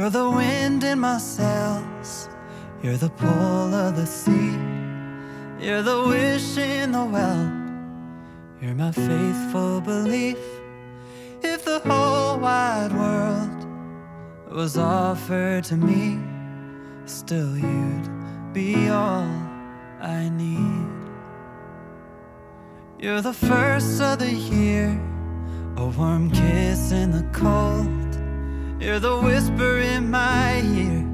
You're the wind in my sails. You're the pull of the sea. You're the wish in the well. You're my faithful belief. If the whole wide world was offered to me, still you'd be all I need. You're the first of the year, a warm kiss in the cold. You're the whisper in my ear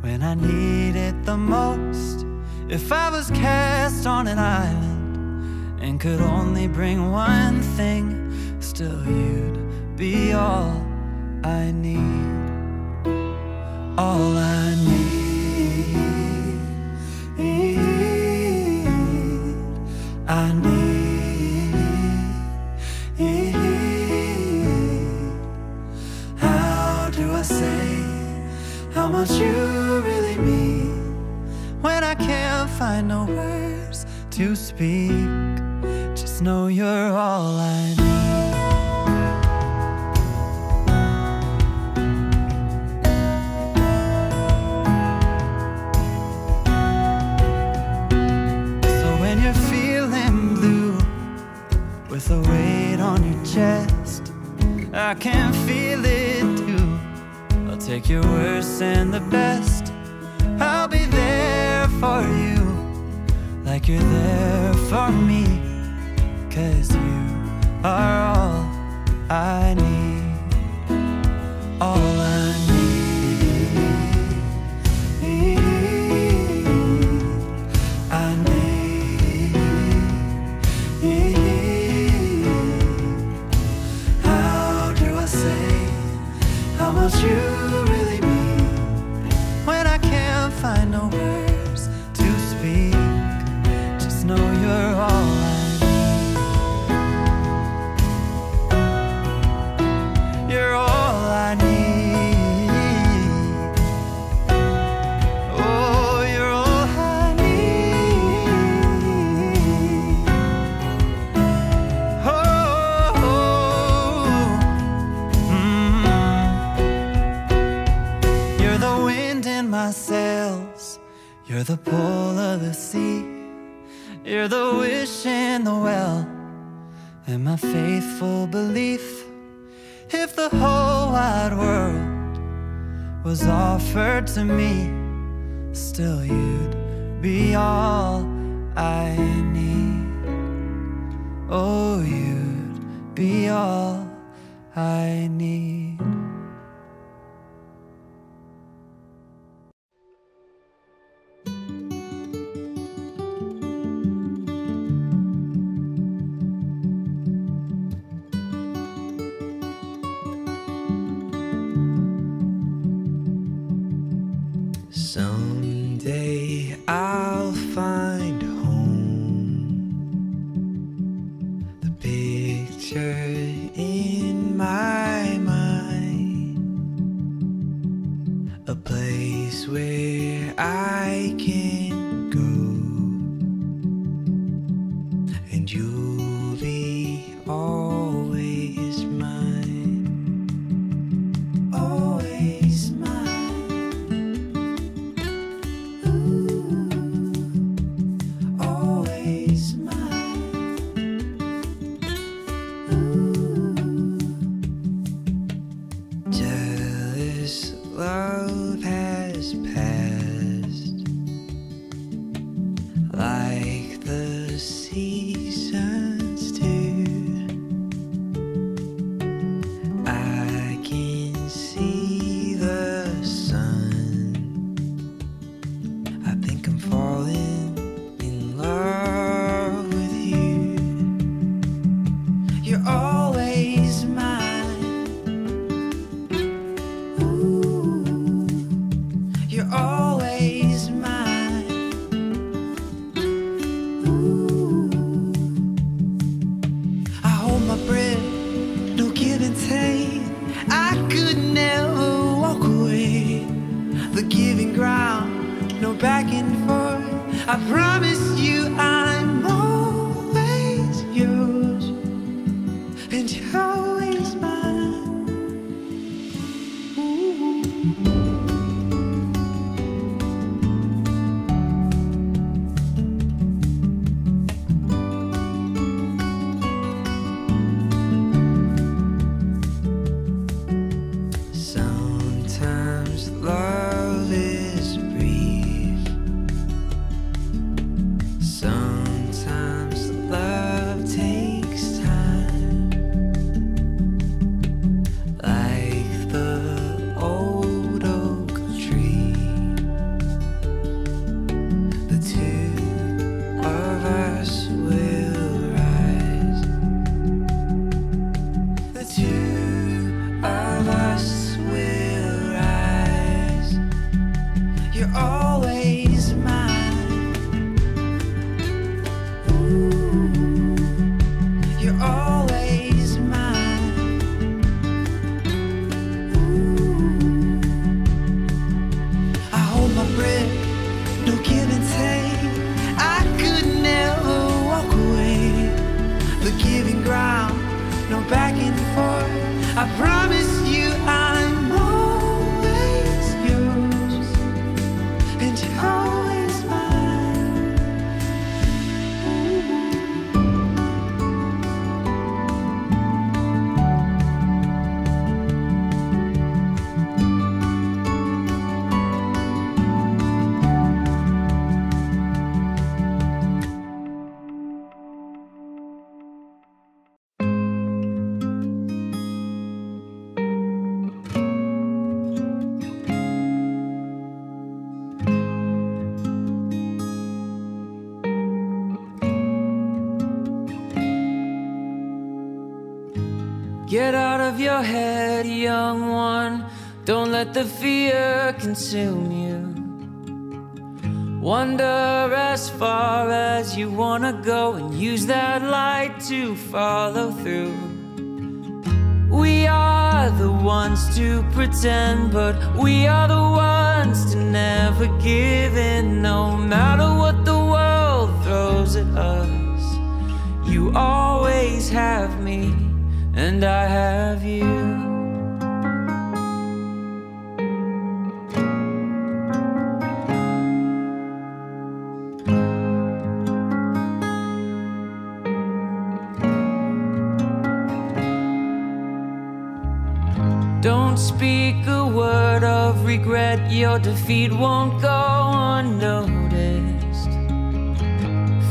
when I need it the most. If I was cast on an island and could only bring one thing, still you'd be all I need. All I need. Take your worst and the best. I'll be there for you, like you're there for me. Cause you are all I need. You're all I need. You're all I need. Oh, you're all I need. Oh, mm. You're the wind in my sails. You're the pull of the sea. You're the wish in the well. And my faithful belief. If the whole wide world was offered to me, still you'd be all I need. Oh, you'd be all I need. Picture Jealous I promise Get out of your head, young one. Don't let the fear consume you. Wander as far as you wanna go and use that light to follow through. We are the ones to pretend, but we are the ones to never give in, no matter what the world throws at us. You always have me, and I have you. Don't speak a word of regret, your defeat won't go unnoticed.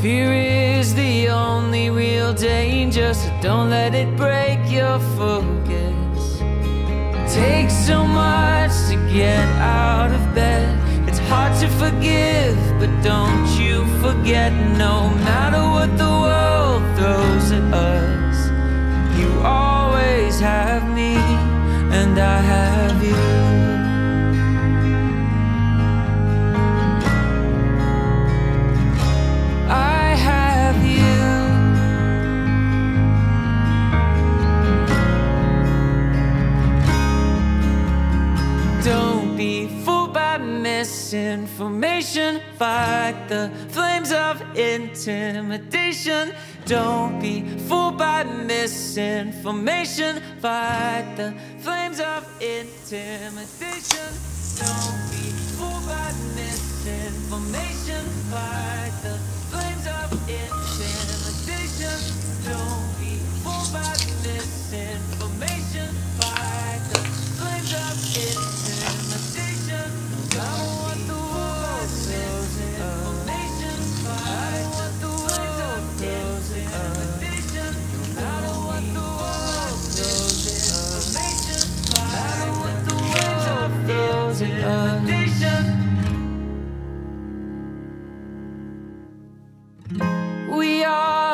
Fear is the only real danger, so don't let it break your focus. Takes so much to get out of bed. It's hard to forgive, but don't you forget no matter what the world throws at us, you always have me, and I have misinformation. Fight the flames of intimidation. Don't be fooled by misinformation. Fight the flames of intimidation. Don't be fooled by misinformation. Fight the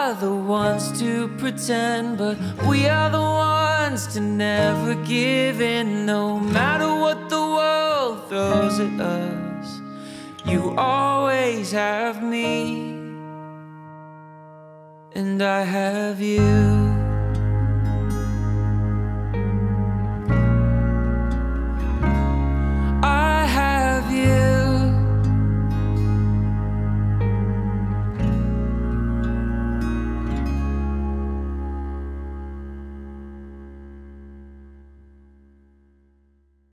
are the ones to pretend, but we are the ones to never give in, no matter what the world throws at us. You always have me, and I have you.